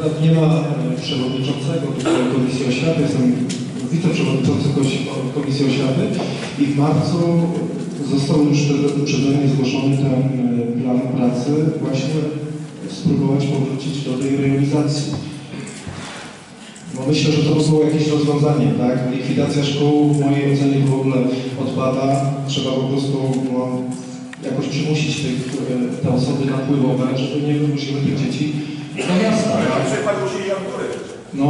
Akurat nie ma e, przewodniczącego Komisji Oświaty, jestem wiceprzewodniczącym Komisji Oświaty i w marcu został już przeze- mnie zgłoszony ten e, plan pracy właśnie spróbować powrócić do tej rejonizacji. No myślę, że to by było jakieś rozwiązanie, tak? Likwidacja szkół w mojej ocenie w ogóle odpada. Trzeba po prostu no, jakoś przymusić tych, e, te osoby napływowe, żeby nie wypuściły tych dzieci miasta. Tak? No,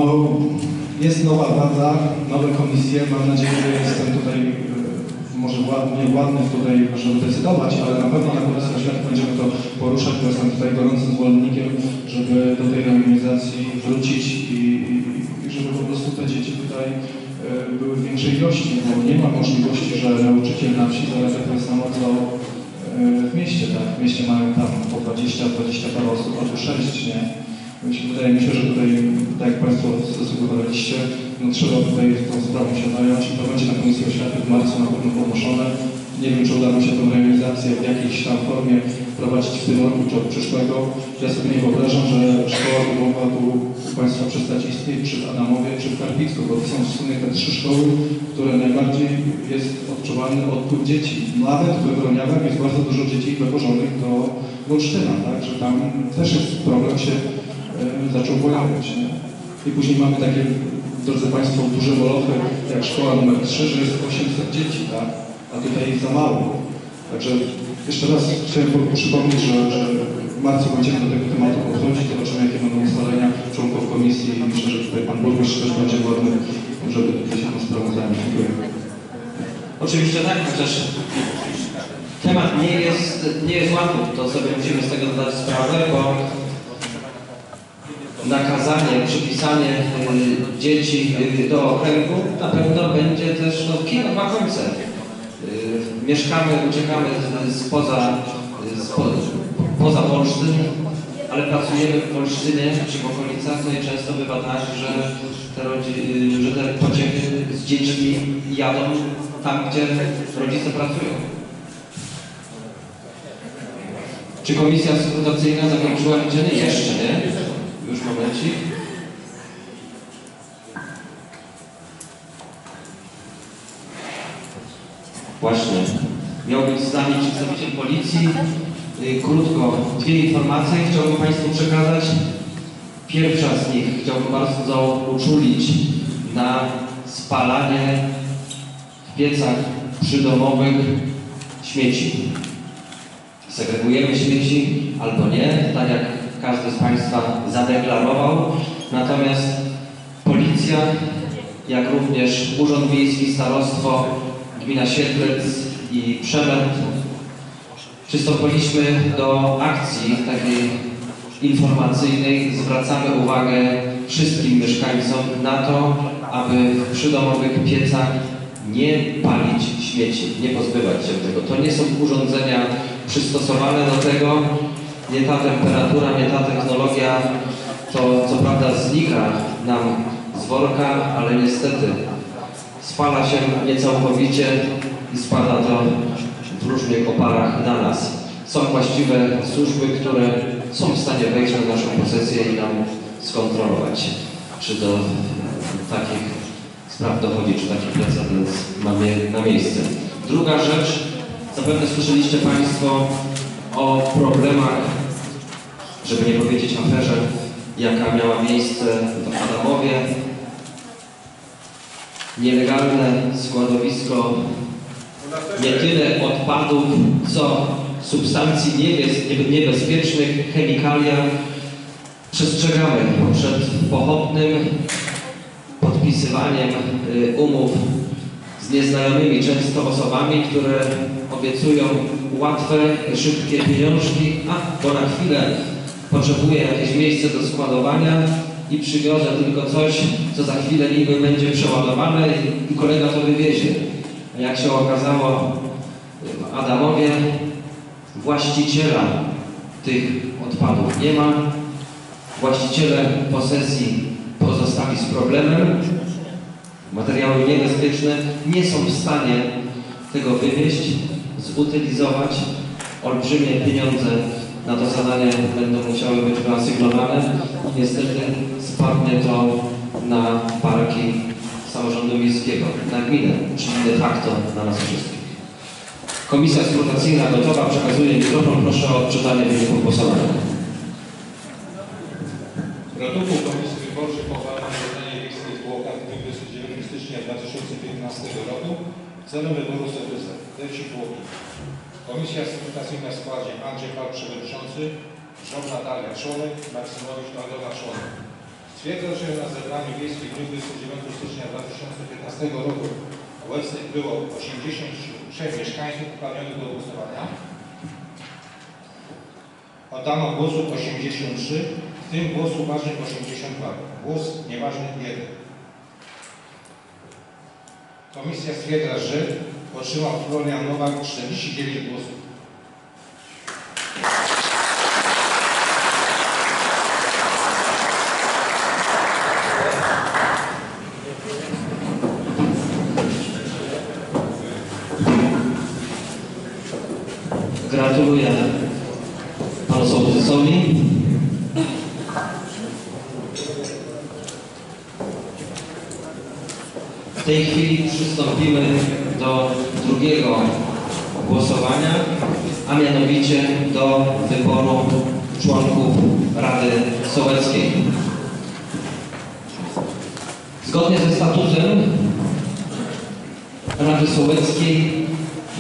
jest nowa władza, nowe komisje. Mam nadzieję, że jestem tutaj e, może ładnie, ładny tutaj, żeby decydować, ale na pewno na Komisji Oświaty będziemy to poruszać, bo jestem tutaj gorącym zwolennikiem, żeby do tej rehabilitacji wrócić i, i, żeby po prostu te dzieci tutaj e, były w większej ilości, bo nie ma możliwości, że nauczyciel na wsi zarabia tyle samo, co w mieście, tak? W mieście mają tam po 20, 20 parę osób, albo 6, nie? Wydaje mi się, że tutaj, tak jak Państwo zasugerowaliście, no trzeba tutaj tą sprawą się zająć i to będzie na Komisji Oświaty w marcu na pewno podnoszone. Nie wiem, czy uda nam się tę realizację w jakiejś tam formie wprowadzić w tym roku czy od przyszłego. Ja sobie nie wyobrażam, że szkoła by mogła tu u Państwa przestać istnieć czy w Adamowie, czy w Karpicku, bo to są w sumie te trzy szkoły, które najbardziej jest odczuwalny odpływ dzieci. Nawet we Wroniawach jest bardzo dużo dzieci wywożonych do Wolsztyna, tak, że tam też jest problem się e, zaczął pojawiać. Nie? I później mamy takie, drodzy Państwo, duże molochy, jak szkoła numer 3, że jest 800 dzieci, tak? a tutaj jest za mało. Także jeszcze raz chciałem po- przypomnieć, że, że w marcu będziemy do tego tematu podchodzić, zobaczymy jakie będą ustalenia członków komisji i myślę, że tutaj Pan Burmistrz też będzie ładny, żeby tutaj się tą sprawą zająć. Dziękuję. Oczywiście tak, chociaż temat nie jest, nie jest łatwy, to sobie musimy z tego zdać sprawę, bo nakazanie, przypisanie y, dzieci y, do okręgu na pewno będzie też no, kino ma końce. Y, mieszkamy, uciekamy spoza, z po, poza Wolsztyn, ale pracujemy w Wolsztynie czy w okolicach, no i często bywa tak, że te, że te pociechy z dziećmi jadą tam, gdzie rodzice pracują. Czy komisja skrutacyjna zakończyła liczenie? Jeszcze nie. Już momencik. Właśnie. Miał być z przedstawiciel policji. Y, Krótko, dwie informacje chciałbym Państwu przekazać. Pierwsza z nich chciałbym bardzo uczulić na spalanie w piecach przydomowych śmieci. Segregujemy śmieci albo nie, tak jak każdy z Państwa zadeklarował. Natomiast policja, jak również Urząd Miejski, Starostwo, Gmina Siedlec i Przemęt przystąpiliśmy do akcji takiej informacyjnej. Zwracamy uwagę wszystkim mieszkańcom na to, aby w przydomowych piecach nie palić śmieci, nie pozbywać się tego. To nie są urządzenia przystosowane do tego. Nie ta temperatura, nie ta technologia, to co prawda znika nam z worka, ale niestety spala się niecałkowicie i spada to w różnych oparach na nas. Są właściwe służby, które są w stanie wejść na naszą posesję i nam skontrolować, czy do takich spraw dochodzi, czy taki precedens ma mie- na miejsce. Druga rzecz, zapewne słyszeliście Państwo o problemach, żeby nie powiedzieć aferze, jaka miała miejsce w Adamowie. Nielegalne składowisko nie tyle odpadów, co substancji niebez, niebe- niebezpiecznych, chemikalia. Przestrzegamy przed pochopnym podpisywaniem y, umów z nieznajomymi często osobami, które obiecują łatwe, szybkie pieniążki, a bo na chwilę potrzebuję jakieś miejsce do składowania i przywiozę tylko coś, co za chwilę niby będzie przeładowane i- kolega to wywiezie. A jak się okazało Adamowie, właściciela tych odpadów nie ma, właściciele posesji pozostali z problemem, materiały niebezpieczne nie są w stanie tego wywieźć, zutylizować. Olbrzymie pieniądze na to zadanie będą musiały być wyasygnowane. Niestety spadnie to na barki samorządu miejskiego, na gminę, czyli de facto na nas wszystkich. Komisja skrutacyjna gotowa, przekazuję mikrofon, proszę o odczytanie wyników głosowania. Protokół Komisji Wyborczej po uchwaleniu zebrania wiejskiej w Głowkach w dniu 29 stycznia 2015 roku celem wyboru Deci Głowki. Komisja skrutacyjna w składzie Andrzej Pal Przewodniczący, Żon Natalia Członek, Maksymowicz Aldona Członek. Stwierdza, że na zebraniu wiejskim w dniu 29 stycznia 2015 roku obecnych było 83 mieszkańców uprawnionych do głosowania. Oddano głosów 83, w tym głosów ważnych 82, głos nieważny 1. Komisja stwierdza, że otrzymał Florian Nowak 49 głosów. Gratuluję panu sołtysowi. W tej chwili przystąpimy do drugiego głosowania, a mianowicie do wyboru członków Rady Sołeckiej. Zgodnie ze statutem Rady Sołeckiej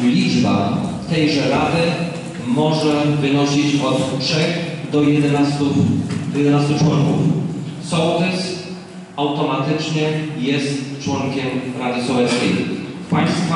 liczba tejże Rady może wynosić od 3 do 11, do 11 członków. Sołtys automatycznie jest członkiem Rady Sołeckiej. 快！